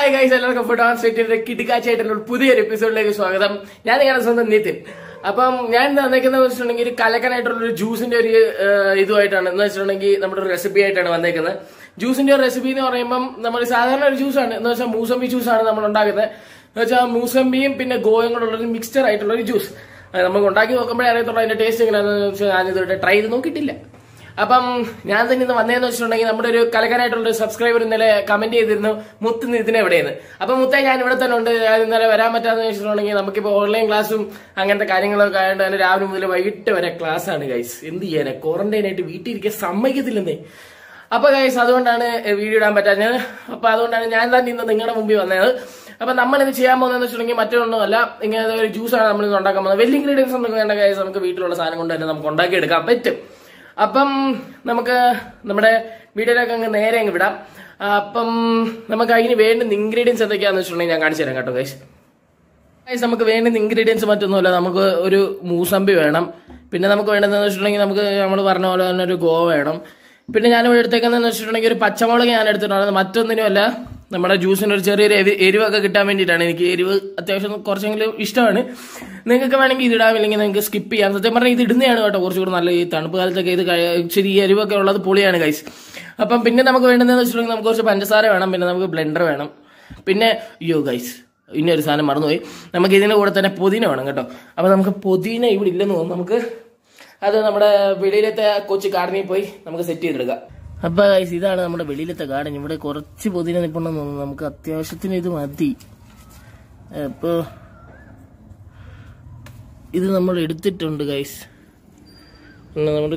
Hi guys എല്ലാവർക്കും food on സ്ട്രീറ്റിന്റെ കിടുക്കാച്ചായിട്ടുള്ള പുതിയൊരു എപ്പിസോഡിലേക്ക് സ്വാഗതം. ഞാൻ നിങ്ങളുടെ സ്വന്തം നിതിൻ. അപ്പം ഞാൻ വന്നേക്കുന്നത് വെച്ചിട്ടുണ്ടെങ്കിൽ ഒരു കലക്കനായിട്ടുള്ള ഒരു ജ്യൂസിന്റെ ഒരു ഇതുമായിട്ടാണ്. എന്ന് വെച്ചിട്ടുണ്ടെങ്കിൽ നമ്മുടെ ഒരു റെസിപ്പി ആയിട്ടാണ് വന്നേക്കുന്നത്. ജ്യൂസിന്റെ ഒരു റെസിപ്പി എന്ന് പറയുമ്പം നമ്മൾ സാധാരണ ഒരു ജ്യൂസാണ് എന്ന് വെച്ചാൽ മൂസമ്പി ജ്യൂസാണ് നമ്മൾ ഉണ്ടാക്കുന്നത്. എന്ന് വെച്ചാൽ മൂസമ്പിയും പിന്നെ ഗോയും കൂടെ ഒരു മിക്സ്ചർ ആയിട്ടുള്ള ഒരു ജ്യൂസ് നമുക്ക് ഉണ്ടാക്കി നോക്കുമ്പോഴേ അറിയത്തുള്ളൂ അതിന്റെ ടേസ്റ്റ് എങ്ങനെയാണെന്ന് വെച്ചാൽ ഞാനിതുവരെ ട്രൈ ചെയ്ത് നോക്കിയിട്ടില്ല. അപ്പം ഞാൻ തന്നെ ഇന്ന് വന്നതെന്ന് വെച്ചിട്ടുണ്ടെങ്കിൽ നമ്മുടെ ഒരു കലകനായിട്ടുള്ള ഒരു സബ്സ്ക്രൈബർ ഇന്നലെ കമന്റ് ചെയ്തിരുന്നു. മുത്ത് നിതിന് എവിടെയെന്ന്. അപ്പൊ മുത്ത ഞാൻ ഇവിടെ തന്നെ ഉണ്ട്. ഞാൻ ഇന്നലെ വരാൻ പറ്റാന്ന് വെച്ചിട്ടുണ്ടെങ്കിൽ നമുക്കിപ്പോ ഓൺലൈൻ ക്ലാസ്സും അങ്ങനത്തെ കാര്യങ്ങളൊക്കെ ആയതുകൊണ്ട് തന്നെ രാവിലെ മുതൽ വൈകിട്ട് വരെ ക്ലാസ് ആണ് ഗൈസ് എന്ത് ചെയ്യാനെ? ക്വാറന്റൈൻ ആയിട്ട് വീട്ടിൽ ഇരിക്കാൻ സമ്മതിക്കത്തില്ലെന്നേ. അപ്പൊ ഗൈസ് അതുകൊണ്ടാണ് വീഡിയോ ഇടാൻ പറ്റാഞ്ഞത്. അപ്പൊ അതുകൊണ്ടാണ് ഞാൻ തന്നെ ഇന്ന് നിങ്ങളുടെ മുമ്പിൽ വന്നത്. അപ്പൊ നമ്മൾ ഇത് ചെയ്യാൻ പോകുന്നതെന്ന് വെച്ചിട്ടുണ്ടെങ്കിൽ മറ്റൊന്നുമല്ല ഇങ്ങനെ ഒരു ജ്യൂസാണ് നമ്മൾ ഇത് ഉണ്ടാക്കാൻ പോകുന്നത്. വലിയ ഇൻഗ്രീഡിയൻസ് ഒന്നും വേണ്ട ഗൈസ് നമുക്ക് വീട്ടിലുള്ള സാധനം കൊണ്ട് തന്നെ നമുക്ക് ഉണ്ടാക്കിയെടുക്കാൻ പറ്റും. അപ്പം നമുക്ക് നമ്മുടെ വീഡിയോയിലേക്ക് അങ്ങ് നേരെ അങ്ങ് വിടാം. അപ്പം നമുക്ക് അതിന് വേണ്ടുന്ന ഇൻഗ്രീഡിയൻസ് എന്തൊക്കെയാണെന്ന് വെച്ചിട്ടുണ്ടെങ്കിൽ ഞാൻ കാണിച്ചു തരാം കേട്ടോ ഗൈസ് ഗൈസ് നമുക്ക് വേണ്ടുന്ന ഇൻഗ്രീഡിയൻസ് മറ്റൊന്നുമല്ല. നമുക്ക് ഒരു മൂസമ്പി വേണം. പിന്നെ നമുക്ക് വേണ്ടതെന്ന് വെച്ചിട്ടുണ്ടെങ്കിൽ നമുക്ക് നമ്മൾ പറഞ്ഞ പോലെ തന്നെ ഒരു ഗോ വേണം. പിന്നെ ഞാൻ ഇവിടെ എടുത്തേക്കുന്നതെന്ന് വെച്ചിട്ടുണ്ടെങ്കിൽ ഒരു പച്ചമുളക് ഞാൻ എടുത്തിട്ടുണ്ടായിരുന്നു. മറ്റൊന്നിനുമല്ല നമ്മുടെ ജ്യൂസിന് ഒരു ചെറിയൊരു എരി എരിവൊക്കെ കിട്ടാൻ വേണ്ടിയിട്ടാണ് എനിക്ക് എരിവ് അത്യാവശ്യം കുറച്ചെങ്കിലും ഇഷ്ടമാണ്. നിങ്ങൾക്ക് വേണമെങ്കിൽ ഇത് ഇടാമില്ലെങ്കിൽ നിങ്ങൾക്ക് സ്കിപ്പ് ചെയ്യാം. സത്യം പറഞ്ഞാൽ ഇത് ഇടുന്നതാണ് കേട്ടോ കുറച്ചുകൂടി നല്ല ഈ തണുപ്പ് കാലത്തൊക്കെ ഇത് ശരി എരിവൊക്കെ ഉള്ളത് പൊളിയാണ് കൈസ് അപ്പം പിന്നെ നമുക്ക് വേണ്ടതെന്ന് വെച്ചിട്ടുണ്ടെങ്കിൽ നമുക്ക് കുറച്ച് പഞ്ചസാര വേണം പിന്നെ നമുക്ക് ബ്ലെൻഡർ വേണം. പിന്നെ യോ ഗൈസ് ഇനി ഒരു സാധനം മറന്നുപോയി. നമുക്ക് ഇതിന്റെ കൂടെ തന്നെ പുതിന വേണം കേട്ടോ. അപ്പോൾ നമുക്ക് പുതിന ഇവിടെ ഇല്ലെന്ന് തോന്നുന്നു. നമുക്ക് അത് നമ്മുടെ വെളിയിലത്തെ കൊച്ചു കാർണിയിൽ പോയി നമുക്ക് സെറ്റ് ചെയ്തെടുക്കാം. അപ്പൊ ഗൈസ് ഇതാണ് നമ്മുടെ വെളിയിലത്തെ ഗാർഡൻ ഇവിടെ കുറച്ച് പൊതിന നിൽപ്പുണ്ടെന്ന് തോന്നുന്നു. നമുക്ക് അത്യാവശ്യത്തിന് ഇത് മതി. അപ്പോ ഇത് നമ്മൾ എടുത്തിട്ടുണ്ട് ഗൈസ് നമ്മൾ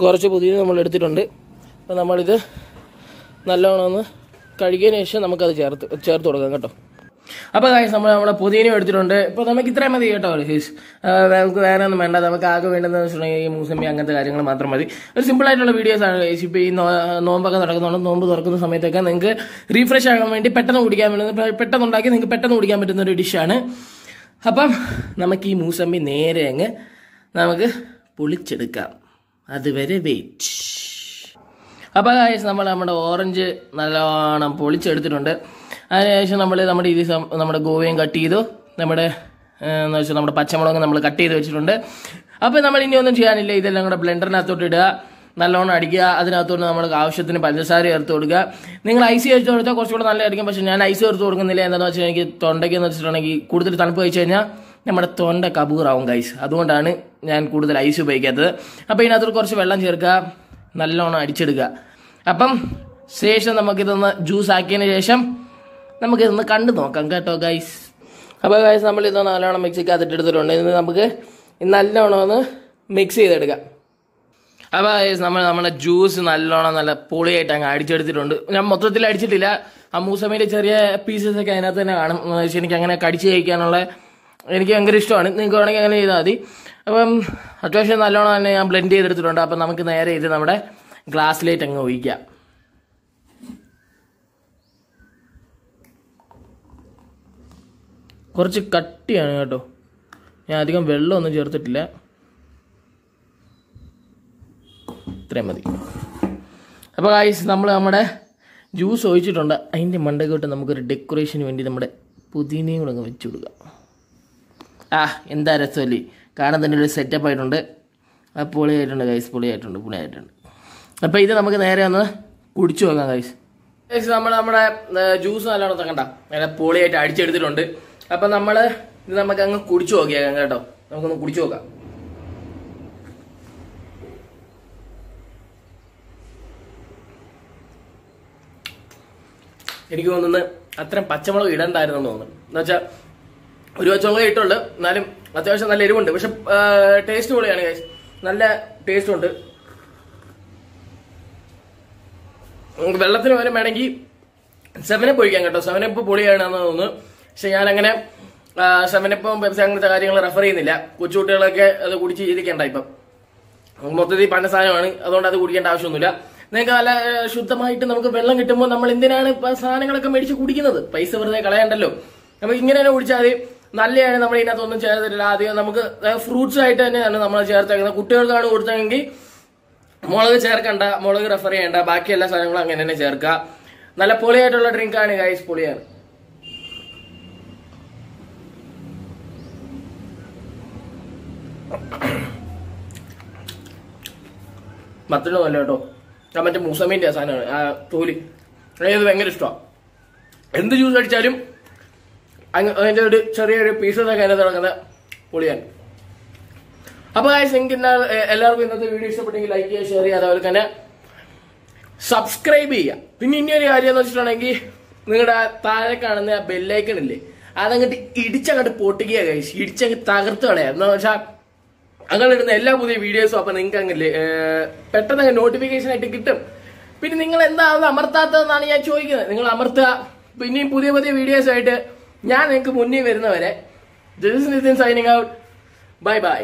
കുറച്ച് പുതിയ നമ്മൾ എടുത്തിട്ടുണ്ട്. അപ്പം നമ്മളിത് നല്ലോണം ഒന്ന് കഴുകിയതിന് ശേഷം നമുക്കത് ചേർത്ത് ചേർത്ത് കൊടുക്കാം കേട്ടോ. അപ്പോൾ ഗായ്സ് നമ്മൾ നമ്മുടെ പുതിയനും എടുത്തിട്ടുണ്ട്. ഇപ്പോൾ നമുക്ക് ഇത്രയും മതി കേട്ടോ ശേഷ് നമുക്ക് വേറെ ഒന്നും വേണ്ട. നമുക്ക് ആകെ വേണ്ടതെന്ന് വെച്ചിട്ടുണ്ടെങ്കിൽ ഈ മൂസമ്പി അങ്ങനത്തെ കാര്യങ്ങൾ മാത്രം മതി. ഒരു സിമ്പിൾ ആയിട്ടുള്ള വീഡിയോസ് ആണ് ഗൈസ് ഇപ്പോൾ ഈ നോമ്പൊക്കെ നടക്കുന്നുണ്ട് നോമ്പ് തുറക്കുന്ന സമയത്തൊക്കെ നിങ്ങൾക്ക് റീഫ്രഷ് ആകാൻ വേണ്ടി പെട്ടെന്ന് കുടിക്കാൻ പറ്റുന്ന പെട്ടെന്ന് ഉണ്ടാക്കി നിങ്ങൾക്ക് പെട്ടെന്ന് കുടിക്കാൻ പറ്റുന്ന ഒരു ഡിഷാണ് അപ്പം നമുക്ക് ഈ മൂസമ്മി നേരെ അങ്ങ് നമുക്ക് പൊളിച്ചെടുക്കാം. അതുവരെ വെയിറ്റ് അപ്പോൾ ഗൈസ് നമ്മൾ നമ്മുടെ ഓറഞ്ച് നല്ലോണം പൊളിച്ചെടുത്തിട്ടുണ്ട്. അതിനുശേഷം നമ്മൾ നമ്മുടെ ഇത് നമ്മുടെ ഗോവയും കട്ട് ചെയ്തു. നമ്മുടെ എന്ന് വെച്ചാൽ നമ്മുടെ പച്ചമുളക് നമ്മൾ കട്ട് ചെയ്ത് വെച്ചിട്ടുണ്ട്. അപ്പോൾ നമ്മൾ ഇനി ഒന്നും ചെയ്യാനില്ല. ഇതെല്ലാം കൂടെ ബ്ലെൻഡറിനകത്തോട്ട് ഇടുക. നല്ലോണം അടിക്കുക. അതിനകത്തോട്ട് നമ്മൾ ആവശ്യത്തിന് പഞ്ചസാര ചേർത്ത് കൊടുക്കുക. നിങ്ങൾ ഐസ് ചേർത്ത് കൊടുത്താൽ കുറച്ചുകൂടെ നല്ലതായിരിക്കും. പക്ഷേ ഞാൻ ഐസ് ചേർത്ത് കൊടുക്കുന്നില്ല. എന്താണെന്ന് വെച്ചാൽ എനിക്ക് തൊണ്ടയ്ക്ക് എന്ന് വെച്ചിട്ടുണ്ടെങ്കിൽ കൂടുതൽ തണുപ്പ് കഴിച്ചു കഴിഞ്ഞാൽ നമ്മുടെ തൊണ്ട കബൂറാവും ഗൈസ് അതുകൊണ്ടാണ് ഞാൻ കൂടുതൽ ഐസ് ഉപയോഗിക്കാത്തത്. അപ്പോൾ ഇതിനകത്തോട്ട് കുറച്ച് വെള്ളം ചേർക്കുക. നല്ലോണം അടിച്ചെടുക്കുക. അപ്പം ശേഷം നമുക്കിതൊന്ന് ജ്യൂസ് ആക്കിയതിന് ശേഷം നമുക്കിതൊന്ന് കണ്ടു നോക്കാം കേട്ടോ ഗൈസ് അപ്പോൾ ഗൈസ് നമ്മൾ ഇത് നല്ലോണം മിക്സിക്കകത്തിട്ട് എടുത്തിട്ടുണ്ട്. ഇത് നമുക്ക് നല്ലോണം ഒന്ന് മിക്സ് ചെയ്തെടുക്കാം. അപ്പോൾ ഗൈസ് നമ്മൾ നമ്മുടെ ജ്യൂസ് നല്ലോണം നല്ല പൊളിയായിട്ട് അങ്ങ് അടിച്ചെടുത്തിട്ടുണ്ട്. ഞാൻ മൊത്തത്തിൽ അടിച്ചിട്ടില്ല. ആ മൂസമ്മയുടെ ചെറിയ പീസസ് ഒക്കെ അതിനകത്ത് തന്നെ കാണും. വെച്ചാൽ എനിക്ക് അങ്ങനെ കടിച്ച് കഴിക്കാനുള്ള എനിക്ക് ഭയങ്കര ഇഷ്ടമാണ്. നിങ്ങൾക്ക് വേണമെങ്കിൽ അങ്ങനെ ചെയ്താൽ മതി. അപ്പം അത്യാവശ്യം നല്ലോണം തന്നെ ഞാൻ ബ്ലെൻഡ് ചെയ്തെടുത്തിട്ടുണ്ട്. അപ്പം നമുക്ക് നേരെ ഇത് നമ്മുടെ ഗ്ലാസ്സിലേക്ക് അങ്ങ് ഒഴിക്കാം. കുറച്ച് കട്ടിയാണ് കേട്ടോ. ഞാൻ അധികം വെള്ളമൊന്നും ചേർത്തിട്ടില്ല. ഇത്രയും മതി. അപ്പോൾ ഗായ്സ് നമ്മൾ നമ്മുടെ ജ്യൂസ് ഒഴിച്ചിട്ടുണ്ട്. അതിന്റെ മണ്ടക്കോട്ട് നമുക്കൊരു ഡെക്കറേഷന് വേണ്ടി നമ്മുടെ പുതിനയും കൂടെ അങ്ങ് വെച്ച് കൊടുക്കാം. ആ എന്താ രസമല്ലേ? കാണാൻ തന്നെ ഒരു സെറ്റപ്പ് ആയിട്ടുണ്ട്. ആ പൊളിയായിട്ടുണ്ട് ഗൈസ് പൊളിയായിട്ടുണ്ട് പുളിയായിട്ടുണ്ട്. അപ്പോൾ ഇത് നമുക്ക് നേരെ ഒന്ന് കുടിച്ചു നോക്കാം ഗൈസ് ഗൈസ് നമ്മൾ നമ്മുടെ ജ്യൂസ് നല്ലോണം തക്കണ്ട നല്ല പൊളിയായിട്ട് അടിച്ചെടുത്തിട്ടുണ്ട്. അപ്പം നമ്മൾ ഇത് നമുക്ക് അങ്ങ് കുടിച്ചു നോക്കിയേക്കാം കേട്ടോ. നമുക്കൊന്ന് കുടിച്ചു നോക്കാം. എനിക്ക് തോന്നുന്നു അത്രയും പച്ചമുളക് ഇടണ്ടായിരുന്നു തോന്നുന്നു. എന്നുവെച്ചാൽ ഒരു പച്ചമുളക് ഇട്ടുണ്ട് എന്നാലും അത്യാവശ്യം നല്ല എരിവുണ്ട്. പക്ഷെ ടേസ്റ്റ് പോലെയാണ്. നല്ല ടേസ്റ്റ് ഉണ്ട്. വെള്ളത്തിന് പകരം വേണമെങ്കിൽ സെവനപ്പ് ഒഴിക്കാം കേട്ടോ. സെവനപ്പ് പൊളിയാണെന്ന് തോന്നുന്നു. പക്ഷെ ഞാൻ അങ്ങനെ സെവനപ്പും പെപ്സി അങ്ങനത്തെ കാര്യങ്ങൾ റെഫർ ചെയ്യുന്നില്ല. കൊച്ചുകുട്ടികളൊക്കെ അത് കുടിച്ച് ഇരിക്കേണ്ട ഇപ്പം. മൊത്തത്തിൽ പണ്ട സാധനമാണ്. അതുകൊണ്ട് അത് കുടിക്കേണ്ട ആവശ്യമൊന്നുമില്ല. നിങ്ങൾക്ക് നല്ല ശുദ്ധമായിട്ട് നമുക്ക് വെള്ളം കിട്ടുമ്പോൾ നമ്മൾ എന്തിനാണ് ഇപ്പം സാധനങ്ങളൊക്കെ മേടിച്ച് കുടിക്കുന്നത്? പൈസ വെറുതെ കളയണ്ടല്ലോ. നമുക്ക് ഇങ്ങനെ തന്നെ കുടിച്ചാൽ മതി. നല്ലതാണ് നമ്മൾ ഇതിനകത്തൊന്നും ചേർത്തിട്ടില്ല. ആദ്യം നമുക്ക് ഫ്രൂട്ട്സ് ആയിട്ട് തന്നെയാണ് നമ്മൾ ചേർത്തേക്കുന്നത്. കുട്ടികൾക്കാണ് കൊടുത്തതെങ്കിൽ മുളക് ചേർക്കണ്ട മുളക് റെഫർ ചെയ്യണ്ട. ബാക്കി എല്ലാ സാധനങ്ങളും അങ്ങനെ തന്നെ ചേർക്കുക. നല്ല പൊളിയായിട്ടുള്ള ഡ്രിങ്കാണ് ഗൈസ് പൊളിയാണ്. മറ്റൊന്നും നല്ല കേട്ടോ. ഞാൻ മറ്റേ മുസമീന്റെ സാധനമാണ്. ആ തോലി. എനിക്കത് ഭയങ്കര ഇഷ്ടമാണ് എന്ത് ജ്യൂസ് അടിച്ചാലും അതിന്റെ ഒരു ചെറിയൊരു പീസസൊക്കെ അതിനകത്ത് കിടക്കുന്ന പൊളിയാണ്. അപ്പോൾ guys, എനിക്ക് ഇന്ന എല്ലാവർക്കും ഇന്നത്തെ വീഡിയോ ഇഷ്ടപ്പെട്ടെങ്കിൽ ലൈക്ക് ചെയ്യുക ഷെയർ ചെയ്യുക അതുപോലെ തന്നെ സബ്സ്ക്രൈബ് ചെയ്യുക. പിന്നെ ഇനി ഒരു കാര്യം എന്ന് വെച്ചിട്ടുണ്ടെങ്കിൽ നിങ്ങളുടെ താഴെ കാണുന്ന ആ ബെല്ലൈക്കൺ ഇല്ലേ അതങ്ങോട്ട് ഇടിച്ചങ്ങോട്ട് പൊട്ടിക്കുക കഴിച്ച് ഇടിച്ചങ്ങ് തകർത്ത് കളയാ. എന്ന് വെച്ചാൽ അങ്ങനെ ഇടുന്ന എല്ലാ പുതിയ വീഡിയോസും അപ്പൊ നിങ്ങൾക്ക് അങ്ങനെ പെട്ടെന്ന് അങ്ങ് നോട്ടിഫിക്കേഷൻ ആയിട്ട് കിട്ടും. പിന്നെ നിങ്ങൾ എന്താ അത് അമർത്താത്തതെന്നാണ് ഞാൻ ചോദിക്കുന്നത്. നിങ്ങൾ അമർത്തുക പിന്നെയും പുതിയ പുതിയ വീഡിയോസ് ആയിട്ട് ഞാൻ നിങ്ങൾക്ക് മുന്നേ വരുന്നവരെ. This Nitin signing out bye bye